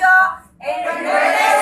Derecho. En